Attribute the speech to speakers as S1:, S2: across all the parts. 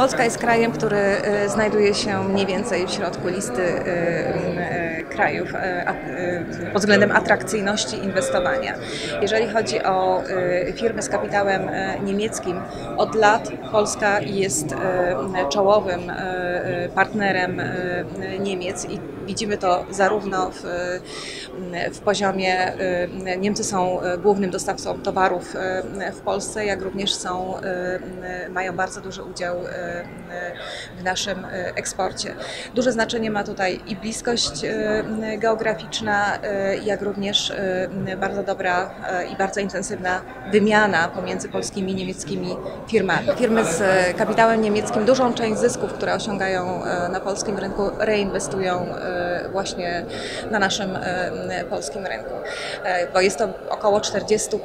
S1: Polska jest krajem, który e, znajduje się mniej więcej w środku listy e, e, krajów pod względem atrakcyjności inwestowania. Jeżeli chodzi o firmy z kapitałem niemieckim, od lat Polska jest czołowym partnerem Niemiec i widzimy to zarówno w, w poziomie, Niemcy są głównym dostawcą towarów w Polsce, jak również są, mają bardzo duży udział w naszym e, eksporcie. Duże znaczenie ma tutaj i bliskość e, geograficzna, e, jak również bardzo dobra i bardzo intensywna wymiana pomiędzy polskimi i niemieckimi firmami. Firmy z kapitałem niemieckim dużą część zysków, które osiągają na polskim rynku, reinwestują właśnie na naszym polskim rynku, bo jest to około 40%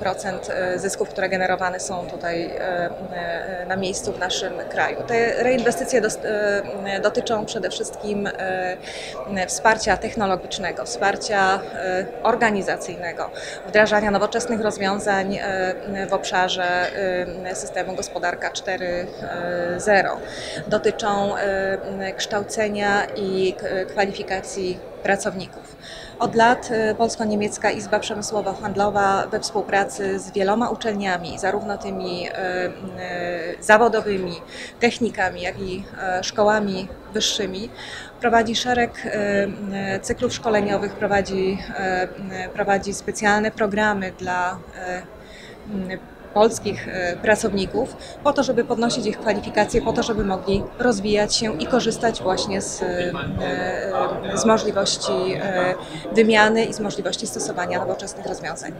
S1: e, zysków, które generowane są tutaj na miejscu w naszym kraju. Te reinwestycje e, dotyczą przede wszystkim e, wsparcia technologicznego, wsparcia e, organizacyjnego, wdrażania nowoczesnych rozwiązań w obszarze systemu gospodarka 4.0. Dotyczą kształcenia i kwalifikacji pracowników. Od lat e, Polsko-Niemiecka Izba Przemysłowo-Handlowa we współpracy z wieloma uczelniami, zarówno tymi e, e, zawodowymi, technikami, jak i szkołami wyższymi, prowadzi szereg cyklów szkoleniowych, prowadzi, prowadzi specjalne programy dla polskich e, pracowników, po to, żeby podnosić ich kwalifikacje, po to, żeby mogli rozwijać się i korzystać właśnie z, e, e, z możliwości wymiany i z możliwości stosowania nowoczesnych rozwiązań.